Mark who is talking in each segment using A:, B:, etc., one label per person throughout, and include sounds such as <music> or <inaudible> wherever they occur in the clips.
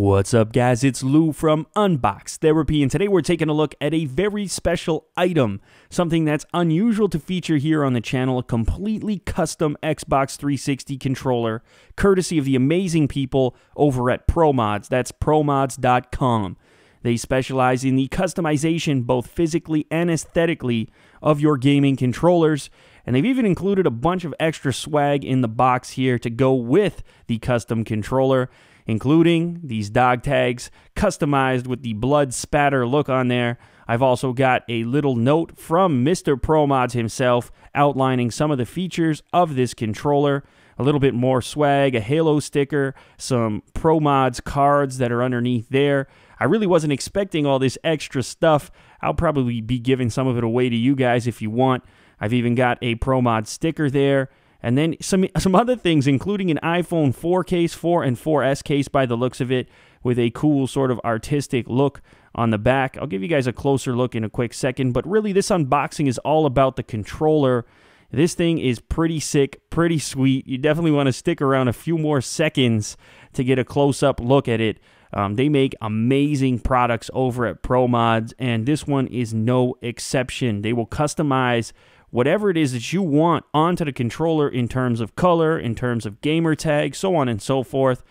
A: What's up, guys? It's Lou from Unbox Therapy, and today we're taking a look at a very special item, something that's unusual to feature here on the channel a completely custom Xbox 360 controller, courtesy of the amazing people over at ProModz. That's ProModz.com. They specialize in the customization, both physically and aesthetically, of your gaming controllers. And they've even included a bunch of extra swag in the box here to go with the custom controller including these dog tags customized with the blood spatter look on there. I've also got a little note from Mr. ProModz himself outlining some of the features of this controller. A little bit more swag, a Halo sticker, some ProModz cards that are underneath there. I really wasn't expecting all this extra stuff. I'll probably be giving some of it away to you guys if you want. I've even got a ProMod sticker there and then some some other things, including an iPhone 4 case, 4 and 4S case by the looks of it, with a cool sort of artistic look on the back. I'll give you guys a closer look in a quick second, but really this unboxing is all about the controller. This thing is pretty sick, pretty sweet. You definitely want to stick around a few more seconds to get a close-up look at it. Um, they make amazing products over at ProModz, and this one is no exception. They will customize whatever it is that you want onto the controller in terms of color, in terms of gamer tag, so on and so forth.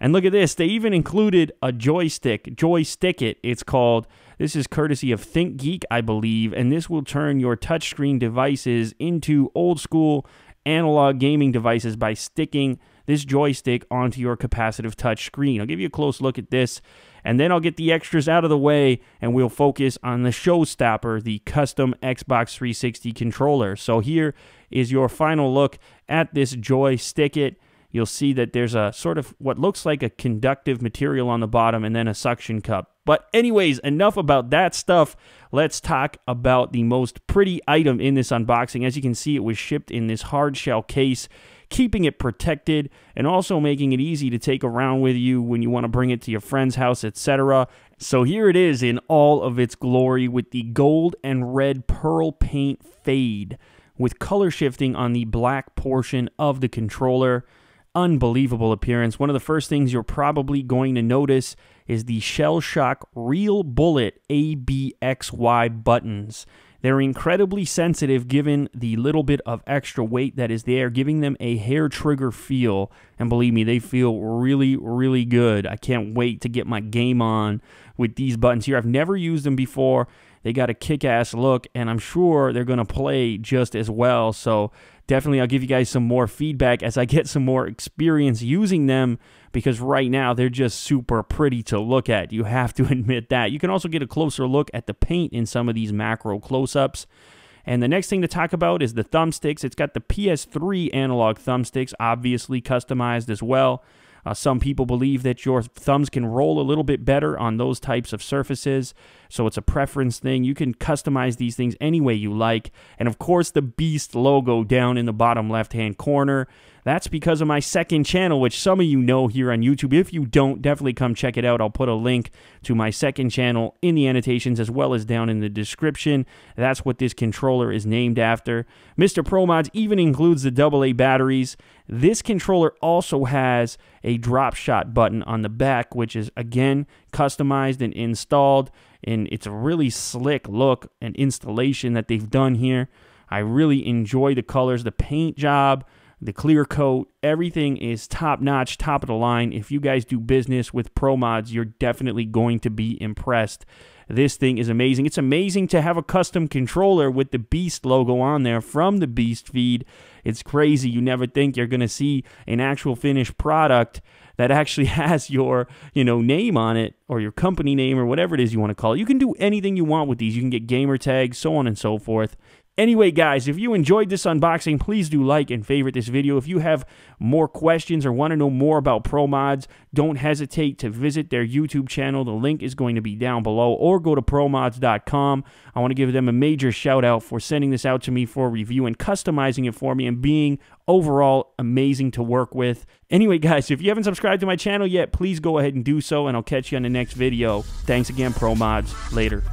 A: And look at this, they even included a joystick, joystick it, it's called. This is courtesy of ThinkGeek, I believe, and this will turn your touchscreen devices into old school analog gaming devices by sticking this joystick onto your capacitive touch screen. I'll give you a close look at this and then I'll get the extras out of the way and we'll focus on the showstopper, the custom Xbox 360 controller. So here is your final look at this joystick it. You'll see that there's a sort of what looks like a conductive material on the bottom and then a suction cup. But anyways, enough about that stuff. Let's talk about the most pretty item in this unboxing. As you can see, it was shipped in this hard shell case keeping it protected and also making it easy to take around with you when you want to bring it to your friend's house, etc. So here it is in all of its glory with the gold and red pearl paint fade with color shifting on the black portion of the controller. Unbelievable appearance. One of the first things you're probably going to notice is the Shell Shock Real Bullet ABXY buttons. They're incredibly sensitive given the little bit of extra weight that is there, giving them a hair trigger feel. And believe me, they feel really, really good. I can't wait to get my game on with these buttons here. I've never used them before. They got a kick ass look, and I'm sure they're going to play just as well. So, definitely, I'll give you guys some more feedback as I get some more experience using them because right now they're just super pretty to look at. You have to <laughs> admit that. You can also get a closer look at the paint in some of these macro close ups. And the next thing to talk about is the thumbsticks. It's got the PS3 analog thumbsticks, obviously customized as well. Uh, some people believe that your thumbs can roll a little bit better on those types of surfaces, so it's a preference thing. You can customize these things any way you like. And of course, the Beast logo down in the bottom left hand corner. That's because of my second channel, which some of you know here on YouTube. If you don't, definitely come check it out. I'll put a link to my second channel in the annotations as well as down in the description. That's what this controller is named after. Mr. ProModz even includes the AA batteries. This controller also has a drop shot button on the back, which is again customized and installed. And it's a really slick look and installation that they've done here. I really enjoy the colors, the paint job the clear coat, everything is top notch, top of the line. If you guys do business with ProModz, you're definitely going to be impressed. This thing is amazing. It's amazing to have a custom controller with the Beast logo on there from the Beast feed. It's crazy. You never think you're going to see an actual finished product that actually <laughs> has your, you know, name on it or your company name or whatever it is you want to call it. You can do anything you want with these. You can get gamer tags, so on and so forth. Anyway, guys, if you enjoyed this unboxing, please do like and favorite this video. If you have more questions or want to know more about ProModz, don't hesitate to visit their YouTube channel. The link is going to be down below, or go to ProModz.com. I want to give them a major shout out for sending this out to me for review and customizing it for me and being overall amazing to work with. Anyway, guys, if you haven't subscribed to my channel yet, please go ahead and do so, and I'll catch you on the next video. Thanks again, ProModz. Later.